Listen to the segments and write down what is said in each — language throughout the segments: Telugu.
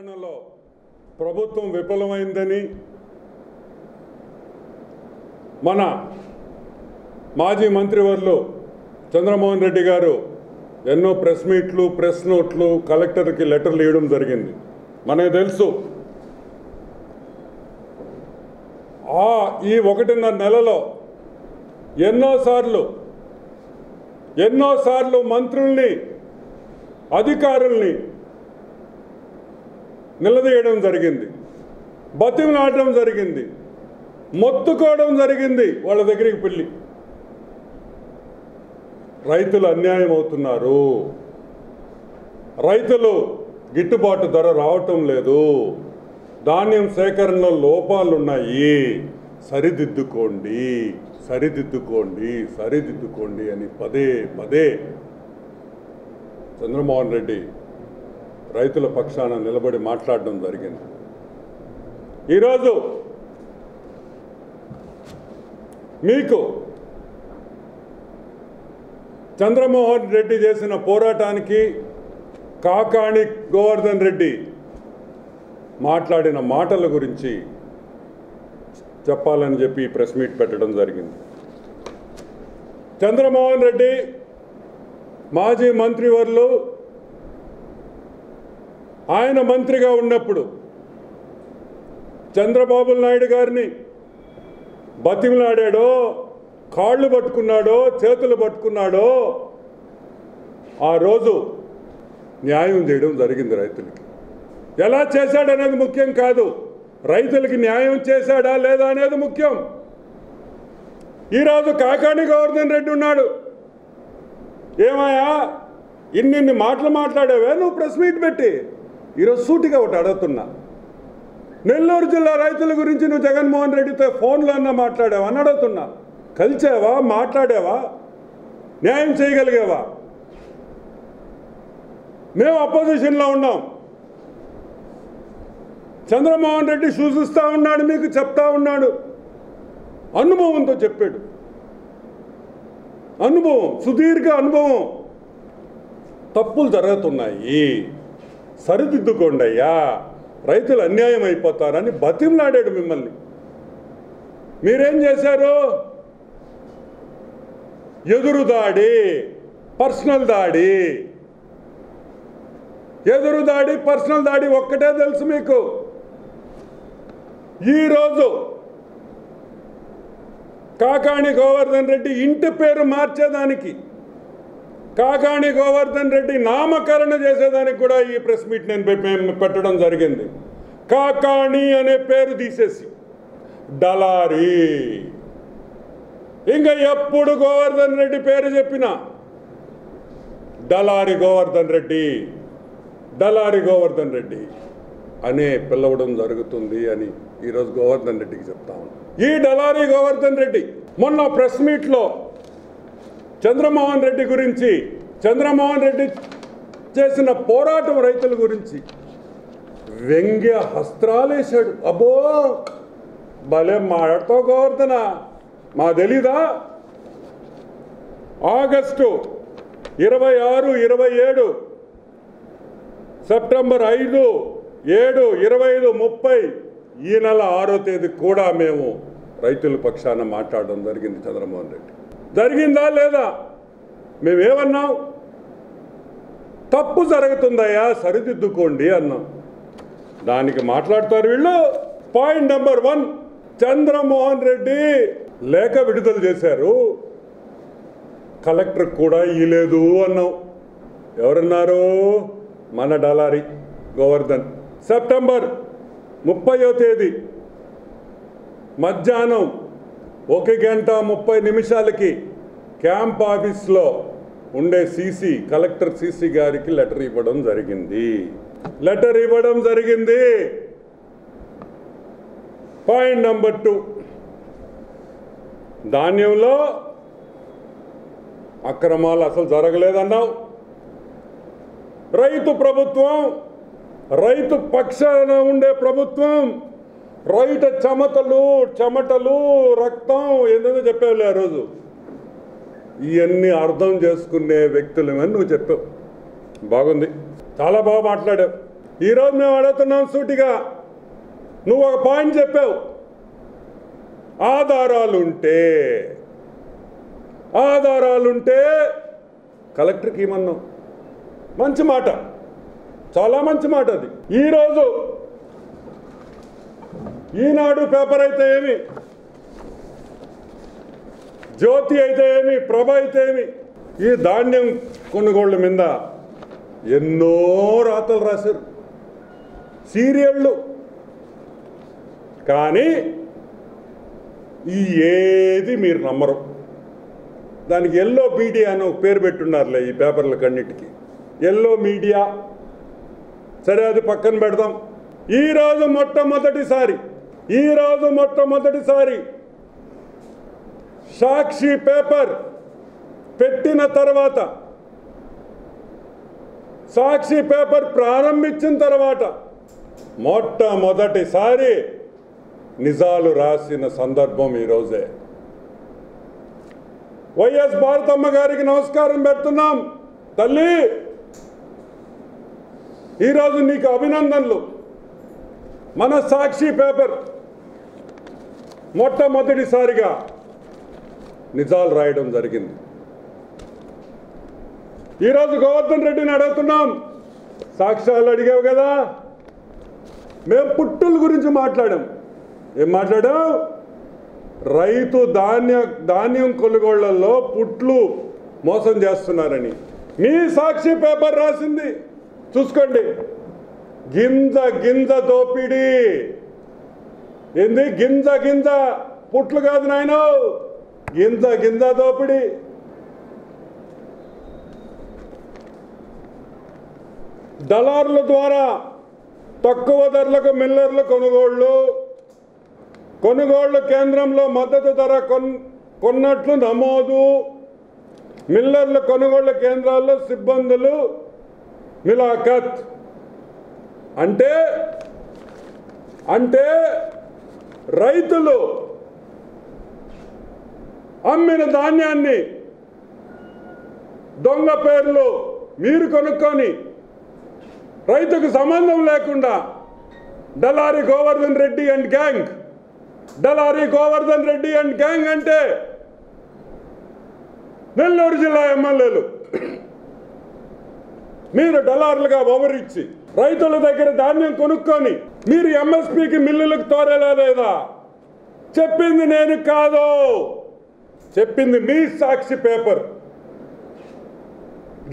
విచారణలో ప్రభుత్వం విఫలమైందని మన మాజీ మంత్రివర్లు చంద్రమోహన్ రెడ్డి గారు ఎన్నో ప్రెస్ మీట్లు ప్రెస్ నోట్లు కలెక్టర్కి లెటర్లు ఇవ్వడం జరిగింది. మనకు తెలుసు. ఆ ఈ ఒకటిన్నర నెలలో ఎన్నోసార్లు ఎన్నోసార్లు మంత్రుల్ని అధికారుల్ని నిలదీయడం జరిగింది. బతిమలాడడం జరిగింది. మొత్తుకోవడం జరిగింది వాళ్ళ దగ్గరికి పెళ్ళి రైతులు అన్యాయం అవుతున్నారు. రైతులు గిట్టుబాటు ధర రావటం లేదు. ధాన్యం సేకరణలో లోపాలు ఉన్నాయి సరిదిద్దుకోండి సరిదిద్దుకోండి సరిదిద్దుకోండి అని పదే పదే చంద్రమోహన్ రెడ్డి రైతుల పక్షాన నిలబడి మాట్లాడడం జరిగింది. ఈరోజు మీకు చంద్రమోహన్ రెడ్డి చేసిన పోరాటానికి కాకాణి గోవర్ధన్ రెడ్డి మాట్లాడిన మాటల గురించి చెప్పాలని చెప్పి ప్రెస్ మీట్ పెట్టడం జరిగింది. చంద్రమోహన్ రెడ్డి మాజీ మంత్రివర్లు ఆయన మంత్రిగా ఉన్నప్పుడు చంద్రబాబు నాయుడు గారిని బతిమలాడాడో కాళ్ళు పట్టుకున్నాడో చేతులు పట్టుకున్నాడో ఆ రోజు న్యాయం చేయడం జరిగింది రైతులకి. ఎలా చేశాడనేది ముఖ్యం కాదు. రైతులకి న్యాయం చేశాడా లేదా అనేది ముఖ్యం. ఈరోజు కాకాణి గోవర్ధన్ రెడ్డి ఉన్నాడు. ఏమయ్యా ఇన్నిన్ని మాటలు మాట్లాడావే? నువ్వు ప్రెస్ మీట్ పెట్టి. ఈరోజు సూటిగా ఒకటి అడుగుతున్నా. నెల్లూరు జిల్లా రైతుల గురించి నువ్వు జగన్మోహన్ రెడ్డితో ఫోన్లో అన్న మాట్లాడావా? అని అడుగుతున్నా. కలిసావా? మాట్లాడావా? న్యాయం చేయగలిగావా? మేము అపోజిషన్లో ఉన్నాం. చంద్రమోహన్ రెడ్డి సూచిస్తూ ఉన్నాడు మీకు చెప్తా ఉన్నాడు. అనుభవంతో చెప్పాడు. అనుభవం సుదీర్ఘ అనుభవం. తప్పులు జరుగుతున్నాయి. సరిదిద్దుకోండి అయ్యా రైతులు అన్యాయం అయిపోతారని బతిమలాడాడు మిమ్మల్ని. మీరేం చేశారు? ఎదురు దాడి పర్సనల్ దాడి. ఎదురు దాడి పర్సనల్ దాడి ఒక్కటే తెలుసు మీకు. ఈరోజు కాకాణి గోవర్ధన్ రెడ్డి ఇంటి పేరు మార్చేదానికి కాకాణి గోవర్ధన్ రెడ్డి నామకరణ చేసేదానికి కూడా ఈ ప్రెస్ మీట్ నేను మేము పెట్టడం జరిగింది. కాకాణి అనే పేరు తీసేసి డలారి ఇంకా ఎప్పుడు గోవర్ధన్ రెడ్డి పేరు చెప్పినా డలారి గోవర్ధన్ రెడ్డి డలారి గోవర్ధన్ రెడ్డి అనే పిలవడం జరుగుతుంది అని ఈరోజు గోవర్ధన్ రెడ్డికి చెప్తా ఈ డలారి గోవర్ధన్ రెడ్డి మొన్న ప్రెస్ మీట్లో చంద్రమోహన్ రెడ్డి గురించి చంద్రమోహన్ రెడ్డి చేసిన పోరాటం రైతుల గురించి వ్యంగ్య హస్త్రాలేశాడు అబ్బో! భలే మాట్లాడతావు గోవర్ధన మా తెలీదా? ఆగస్టు ఇరవై ఆరు ఇరవై ఏడు సెప్టెంబర్ ఐదు ఏడు ఇరవై ఐదు ముప్పై ఈ నెల ఆరో తేదీ కూడా మేము రైతుల పక్షాన మాట్లాడడం జరిగింది చంద్రమోహన్ రెడ్డి. జరిగిందా లేదా? మేమేమన్నాం? తప్పు జరుగుతుందయ్యా సరిదిద్దుకోండి అన్నాం. దానికి మాట్లాడతారు వీళ్ళు. Point number one Chandramohan Reddy లేఖ విడుదల చేశారు. కలెక్టర్ కూడా ఇయ్యలేదు అన్నాం. ఎవరన్నారు? మన డలారి గోవర్ధన్. సెప్టెంబర్ ముప్పయో తేదీ. మధ్యాహ్నం ఒక గంట ముప్పై నిమిషాలకి క్యాంప్ ఆఫీస్లో ఉండే సీసీ కలెక్టర్ సీసీ గారికి లెటర్ ఇవ్వడం జరిగింది. లెటర్ ఇవ్వడం జరిగింది. పాయింట్ నంబర్ టూ ధాన్యంలో అక్రమాలు అసలు జరగలేదన్నావు. రైతు ప్రభుత్వం రైతు పక్షాన ఉండే ప్రభుత్వం రైట్ చెమటలు చెమటలు రక్తం ఏంటో చెప్పావులే ఆ రోజు. ఇవన్నీ అర్థం చేసుకునే వ్యక్తులమని నువ్వు చెప్పావు. బాగుంది. చాలా బాగా మాట్లాడావు. ఈరోజు మేము అడుగుతున్నాం సూటిగా. నువ్వు ఒక పాయింట్ చెప్పావు. ఆధారాలుంటే ఆధారాలుంటే కలెక్టర్కి ఏమన్నావు? మంచి మాట. చాలా మంచి మాట అది. ఈరోజు ఈనాడు పేపర్ అయితే ఏమి? జ్యోతి అయితే ఏమి? ప్రభ అయితే ఏమి? ఈ ధాన్యం కొనుగోళ్ళ మీద ఎన్నో రాతలు రాశారు. సీరియళ్ళు. కానీ ఈ ఏది మీరు నమ్మరు. దానికి ఎల్లో మీడియా అని ఒక పేరు పెట్టున్నారులే ఈ పేపర్లకన్నిటికీ ఎల్లో మీడియా. సరే అది పక్కన పెడదాం. ఈరోజు మొట్టమొదటిసారి ఈరోజు మొట్టమొదటిసారి సాక్షి పేపర్ పెట్టిన తర్వాత సాక్షి పేపర్ ప్రారంభించిన తర్వాత మొట్టమొదటిసారి నిజాలు రాసిన సందర్భం ఈరోజే వైఎస్ భారతమ్మ గారికి నమస్కారం పెడుతున్నాం. తల్లి ఈరోజు నీకు అభినందనలు. మన సాక్షి పేపర్. మొట్టమొదటిసారిగా నిజాలు రాయడం జరిగింది. ఈరోజు గోవర్ధన్ రెడ్డిని అడుగుతున్నాం. సాక్ష్యాలు అడిగావు కదా? మేము పుట్టుల గురించి మాట్లాడాం. ఏం మాట్లాడాం రైతు ధాన్య ధాన్యం కొనుగోళ్ళలో పుట్లు మోసం చేస్తున్నారని. మీ సాక్షి పేపర్ రాసింది. చూసుకోండి. గింజ గింజ దోపిడీ. ఏంది? గింజ గింజ పుట్లు కాదు నాయన. గింజ గింజ దోపిడీ. దళారుల ద్వారా తక్కువ ధరలకు మిల్లర్ల కొనుగోళ్ళు. కొనుగోళ్ళు కేంద్రంలో మద్దతు ధర కొన్ కొన్నట్లు నమోదు. మిల్లర్ల కొనుగోళ్ళ కేంద్రాల్లో సిబ్బందులు మిలాఖత్. అంటే అంటే రైతులు అమ్మిన ధాన్యాన్ని దొంగ పేర్లు మీరు కొనుక్కొని రైతుకు సంబంధం లేకుండా Dalari Govardhan Reddy and gang Dalari Govardhan Reddy and gang అంటే నెల్లూరు జిల్లా ఎమ్మెల్యేలు. మీరు డలార్లుగా ఓవరిచ్చి రైతుల దగ్గర ధాన్యం కొనుక్కొని మీరు ఎంఎస్పికి మిల్లులకు తోరేలా లేదా? చెప్పింది నేను కాదు. చెప్పింది మీ సాక్షి పేపర్.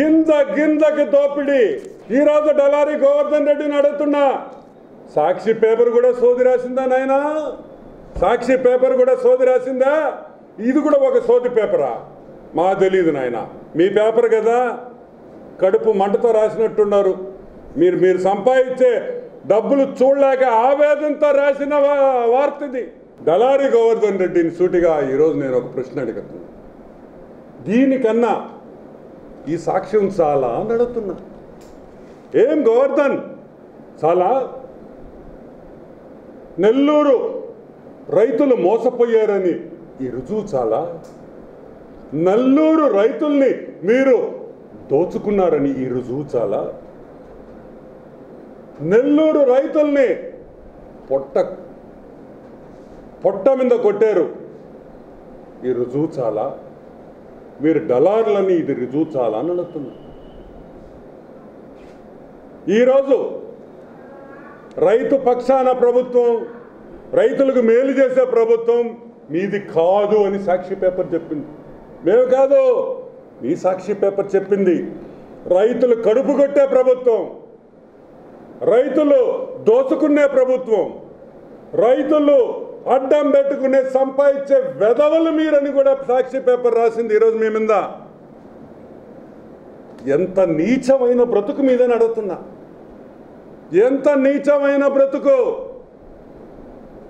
గింజ గింజకి దోపిడీ. ఈరోజు డలారి గోవర్ధన్ రెడ్డిని అడుగుతున్నా. సాక్షి పేపర్ కూడా సోది రాసిందా నాయనా? సాక్షి పేపర్ కూడా సోది రాసిందా? ఇది కూడా ఒక సోది పేపరా? మా తెలియదు నాయన. మీ పేపర్ కదా? కడుపు మంటతో రాసినట్టున్నారు. మీరు మీరు సంపాదించే డబ్బులు చూడలేక ఆవేదనతో రాసిన వార్త ఇది దళారి గోవర్ధన్ రెడ్డిని సూటిగా ఈరోజు నేను ఒక ప్రశ్న అడుగుతున్నా దీనికన్నా ఈ సాక్ష్యం చాలా అని అడుగుతున్నా ఏం గోవర్ధన్? చాలా నెల్లూరు రైతులు మోసపోయారని ఈ రుజువు చాలా. నెల్లూరు రైతుల్ని మీరు దోచుకున్నారని ఈ రుజువు చాలా. నెల్లూరు రైతుల్ని పొట్ట పొట్ట మీద కొట్టారు. ఈ రుజువు చాలా. మీరు డలార్లని ఇది రుజువు చాలా అని అడుగుతున్నా ఈరోజు రైతు పక్షాన ప్రభుత్వం రైతులకు మేలు చేసే ప్రభుత్వం మీది కాదు అని సాక్షి పేపర్ చెప్పింది. మేము కాదు మీ సాక్షి పేపర్ చెప్పింది. రైతులు కడుపు కొట్టే ప్రభుత్వం. రైతులు దోచుకునే ప్రభుత్వం రైతులు అడ్డం పెట్టుకునే సంపాదించే వెధవలు మీరని కూడా సాక్షి పేపర్ రాసింది ఈరోజు మీ మీద. ఎంత నీచమైన బ్రతుకు మీద నడుతున్నా ఎంత నీచమైన బ్రతుకు.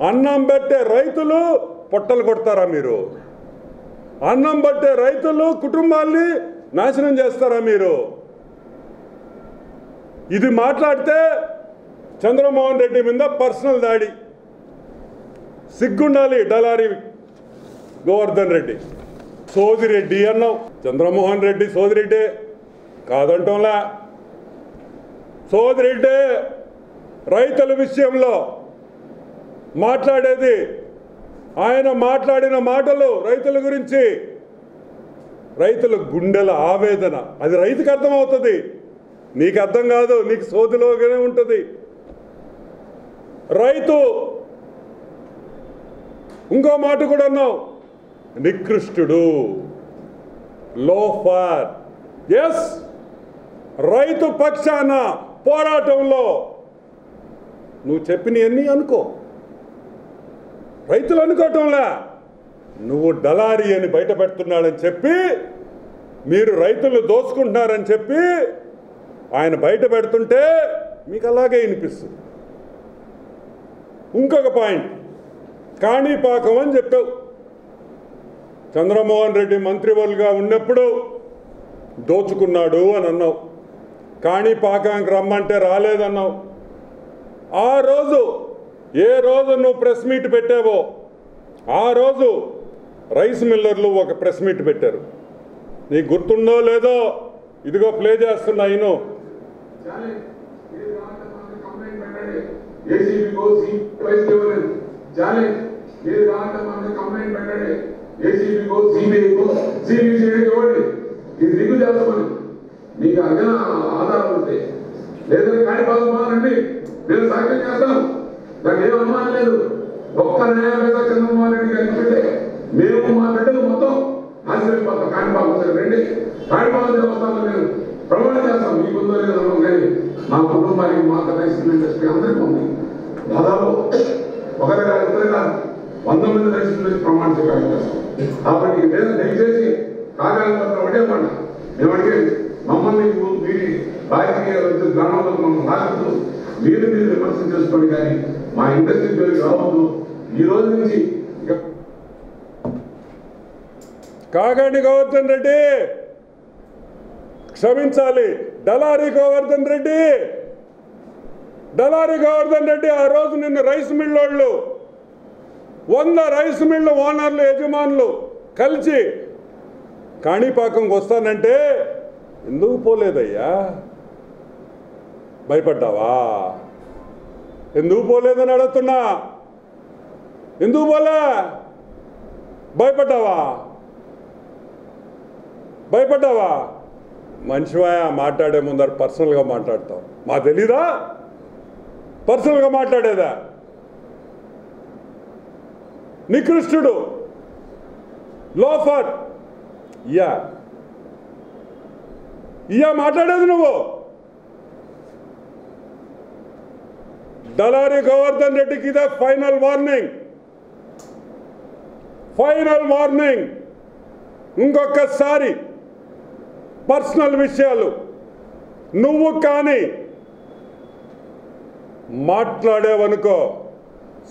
అన్నం పెట్టే రైతులు పొట్టలు కొడతారా మీరు? అన్నం పట్టే రైతులు కుటుంబాల్ని నాశనం చేస్తారా మీరు? ఇది మాట్లాడితే చంద్రమోహన్ రెడ్డి మీద పర్సనల్ దాడి. సిగ్గుండాలి డలారి గోవర్ధన్ రెడ్డి. సోదిరెడ్డి అన్నావు చంద్రమోహన్ రెడ్డి సోదిరెడ్డి కాదంటంలా సోదిరెడ్డి రైతుల విషయంలో మాట్లాడేది ఆయన మాట్లాడిన మాటలు రైతుల గురించి రైతుల గుండెల ఆవేదన. అది రైతుకు అర్థమవుతుంది. నీకు అర్థం కాదు నీకు సోదిలోగానే ఉంటుంది. రైతు ఇంకో మాట కూడా అన్నావు. నికృష్టుడు. లోఫర్. ఎస్ రైతు పక్షాన పోరాటంలో నువ్వు చెప్పినవన్నీ అనుకో. రైతులు అనుకోవటంలా. నువ్వు డలారి అని బయట పెడుతున్నాడని చెప్పి మీరు రైతులు దోసుకుంటున్నారని చెప్పి ఆయన బయట పెడుతుంటే మీకు అలాగే వినిపిస్తుంది. ఇంకొక పాయింట్. కాణిపాకం అని చెప్పావు. చంద్రమోహన్ రెడ్డి మంత్రివర్గా ఉన్నప్పుడు దోచుకున్నాడు అని అన్నావు. కాణిపాకానికి రమ్మంటే రాలేదన్నావు. ఆ రోజు ఏ రోజు నువ్వు ప్రెస్ మీట్ పెట్టావో ఆ రోజు రైస్ మిల్లర్లు ఒక ప్రెస్ మీట్ పెట్టారు. నీకు గుర్తుందో లేదో ఇదిగో ప్లే చేస్తున్నా ఏసీబీకో వైస్ లెవెల్ ఛాలెంజ్ మీరు కావాలంటే మన కంప్లైంట్ పెట్టండి ఏసీబీకో సిబిఐకో సిబిసిఐకి రాజకీయ గ్రామంలో మనం రాకూడదు. మీరు మీరు విమర్శలు చేసుకోండి కానీ మా ఇండస్ట్రీ పేరు రావద్దు. ఈ రోజు నుంచి కాగండి గోవర్ధన్ రెడ్డి. క్షమించాలి. దళారి గోవర్ధన్ రెడ్డి. దళారి గోవర్ధన్ రెడ్డి ఆ రోజు నిన్న రైస్ మిల్లోళ్ళు వంద రైస్ మిల్లు ఓనర్లు యజమానులు కలిసి కాణిపాకంకి వస్తానంటే ఎందుకు పోలేదయ్యా? భయపడ్డావా? ఎందుకు పోలేదని అడుగుతున్నా? ఎందుకు పోలే? భయపడ్డావా? భయపడ్డావా? మనిషివా మాట్లాడే ముందర పర్సనల్గా మాట్లాడతావు. మా తెలీదా? పర్సనల్గా మాట్లాడేదా? నికృష్టుడు. లోఫర్. ఇయా ఇయా మాట్లాడేది నువ్వు. దళారి గోవర్ధన్ రెడ్డికి ఇదే ఫైనల్ వార్నింగ్. Final warning. ఇంకొకసారి పర్సనల్ విషయాలు. నువ్వు కానీ మాట్లాడేవనుకో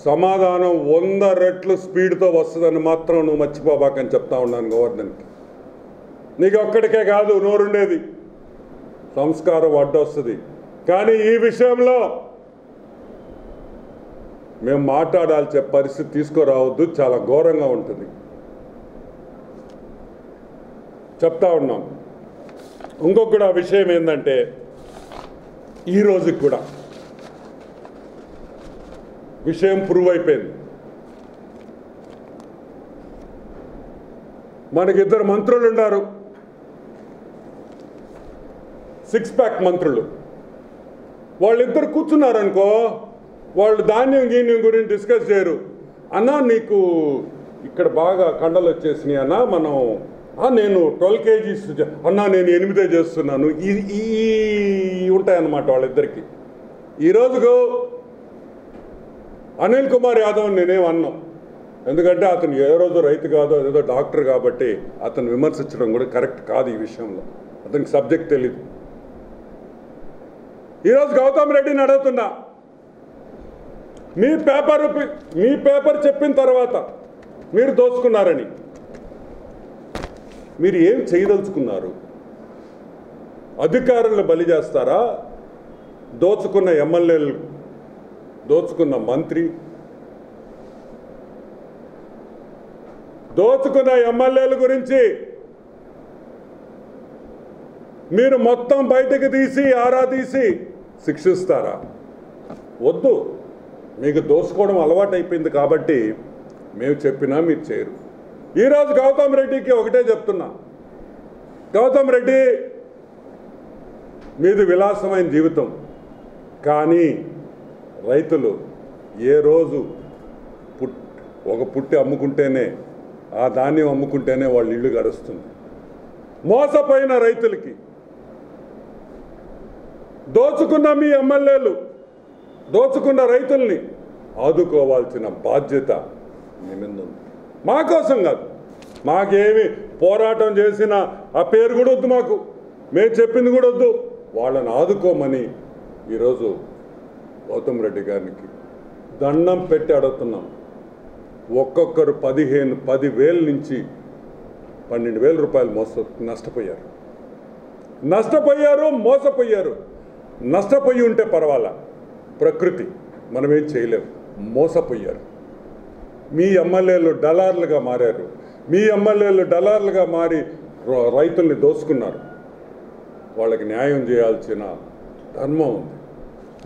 సమాధానం వంద రెట్లు స్పీడ్తో వస్తుందని మాత్రం నువ్వు మర్చిపోబాకని చెప్తా ఉన్నాను గోవర్ధన్కి. నీకు ఒక్కడికే కాదు నోరుండేది. సంస్కారం అడ్డొస్తుంది. కానీ ఈ విషయంలో మేము మాట్లాడాల్సే పరిస్థితి తీసుకురావద్దు చాలా ఘోరంగా ఉంటుంది. చెప్తా ఉన్నాం. ఇంకొకటి విషయం ఏంటంటే ఈ రోజుకి కూడా విషయం ప్రూవ్ అయిపోయింది. మనకిద్దరు మంత్రులు ఉన్నారు. సిక్స్ ప్యాక్ మంత్రులు. వాళ్ళిద్దరు కూర్చున్నారనుకో వాళ్ళు ధాన్యం గీన్యం గురించి డిస్కస్ చేయరు. అన్నా నీకు ఇక్కడ బాగా కండలు వచ్చేసినాయి అన్నా మనం నేను ట్వెల్వ్ కేజీస్ అన్నా నేను ఎనిమిదే చేస్తున్నాను. ఈ ఈ ఉంటాయన్నమాట వాళ్ళిద్దరికి. ఈరోజుకు అనిల్ కుమార్ యాదవ్ నేనేం అన్నాం. ఎందుకంటే అతను ఏ రోజు రైతు కాదో ఏదో డాక్టర్ కాబట్టి అతను విమర్శించడం కూడా కరెక్ట్ కాదు ఈ విషయంలో. అతనికి సబ్జెక్ట్ తెలీదు. ఈరోజు గౌతమ్ రెడ్డిని అడుగుతున్నా. మీ పేపర్ మీ పేపర్ చెప్పిన తర్వాత మీరు దోచుకున్నారని మీరు ఏం చేయదలుచుకున్నారు? అధికారులను బలి చేస్తారా? దోచుకున్న ఎమ్మెల్యేలు దోచుకున్న మంత్రి దోచుకున్న ఎమ్మెల్యేల గురించి మీరు మొత్తం బయటకు తీసి ఆరా తీసి శిక్షిస్తారా? వద్దు. మీకు దోసుకోవడం అలవాటు అయిపోయింది కాబట్టి మేము చెప్పినా మీరు చేయరు. ఈరోజు గౌతమ్ రెడ్డికి ఒకటే చెప్తున్నా. గౌతమ్ రెడ్డి మీది విలాసమైన జీవితం. కానీ రైతులు ఏ రోజు పుట్ ఒక పుట్టి అమ్ముకుంటేనే ఆ ధాన్యం అమ్ముకుంటేనే వాళ్ళ ఇల్లు గడుస్తుంది. మోసపోయిన రైతులకి దోచుకున్న మీ ఎమ్మెల్యేలు దోచుకున్న రైతుల్ని ఆదుకోవాల్సిన బాధ్యత మీ మీద ఉంది. మా కోసం కాదు. మాకేమి పోరాటం చేసిన ఆ పేరు కూడా వద్దు మాకు. మేము చెప్పింది కూడా వద్దు. వాళ్ళని ఆదుకోమని ఈరోజు గౌతమ్ రెడ్డి గారికి దండం పెట్టి అడుగుతున్నాం. ఒక్కొక్కరు పదిహేను పదివేల నుంచి పన్నెండు వేల రూపాయలు మోస నష్టపోయారు. నష్టపోయారు మోసపోయారు. నష్టపోయి ఉంటే పర్వాలా? ప్రకృతి మనమేం చేయలేము మోసపోయారు. మీ ఎమ్మెల్యేలు డలార్లుగా మారారు. మీ ఎమ్మెల్యేలు డలార్లుగా మారి ర- రైతుల్ని దోసుకున్నారు. వాళ్ళకి న్యాయం చేయాల్సిన ధర్మం ఉంది.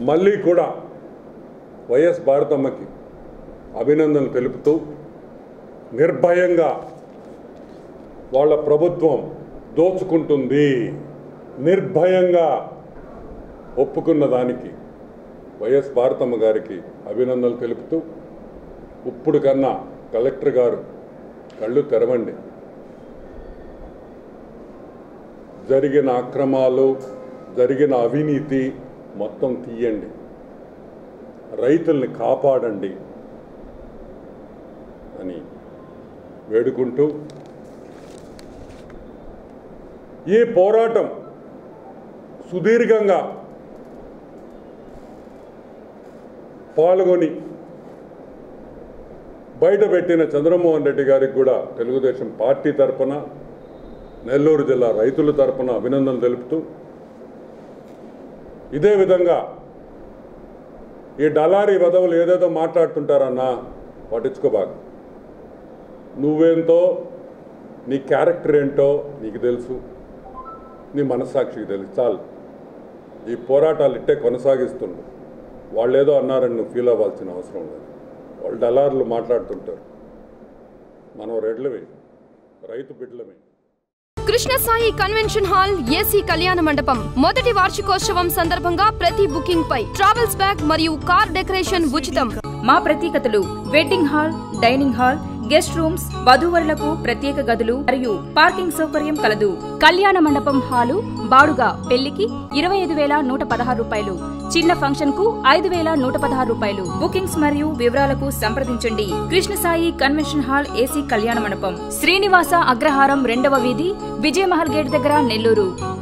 మళ్ళీ కూడా వైఎస్ భారతమ్మకి అభినందనలు తెలుపుతూ నిర్భయంగా వాళ్ళ ప్రభుత్వం దోచుకుంటుంది. నిర్భయంగా ఒప్పుకున్న దానికి వైఎస్ భారతమ్మ గారికి అభినందనలు తెలుపుతూ ఇప్పుడు కన్నా కలెక్టర్ గారు కళ్ళు తెరవండి. జరిగిన అక్రమాలు జరిగిన అవినీతి మొత్తం తీయండి. రైతుల్ని కాపాడండి అని వేడుకుంటూ ఈ పోరాటం సుదీర్ఘంగా పాల్గొని బయట పెట్టిన చంద్రమోహన్ రెడ్డి గారికి కూడా తెలుగుదేశం పార్టీ తరపున నెల్లూరు జిల్లా రైతుల తరపున అభినందనలు తెలుపుతూ ఇదే విధంగా ఈ డలారీ వదవులు ఏదేదో మాట్లాడుతుంటారన్నా పట్టించుకోబాకు. నువ్వేంతో నీ క్యారెక్టర్ ఏంటో నీకు తెలుసు నీ మనస్సాక్షికి తెలుసు చాలు. ఈ పోరాటాలు ఇట్టే కొనసాగిస్తుండు. వాళ్ళు ఏదో అన్నారని నువ్వు ఫీల్ అవ్వాల్సిన అవసరం లేదు. వాళ్ళు డలార్లు మాట్లాడుతుంటారు. మనం రెడ్లమే. రైతు బిడ్డలమే. కృష్ణసాయి కన్వెన్షన్ హాల్ ఏసీ కళ్యాణ మండపం. మొదటి వార్షికోత్సవం సందర్భంగా ప్రతి బుకింగ్ పై ట్రావెల్స్ బ్యాగ్ మరియు కార్ డెకరేషన్ ఉచితం. మా ప్రత్యేకతలు wedding hall dining hall guest rooms వధూవరులకు ప్రత్యేక గదులు మరియు పార్కింగ్ సౌకర్యం కలదు. కళ్యాణ మండపం హాలు బాడుగా పెళ్ళికి ఇరవై ఐదు వేల నూట పదహారు రూపాయలు. చిన్న ఫంక్షన్కు ఐదు వేల నూట పదహారు రూపాయలు. బుకింగ్స్ మరియు వివరాలకు సంప్రదించండి. కృష్ణసాయి కన్వెన్షన్ హాల్ ఏసీ కళ్యాణ మండపం. శ్రీనివాస అగ్రహారం రెండవ వీధి విజయమహల్ గేట్ దగ్గర నెల్లూరు.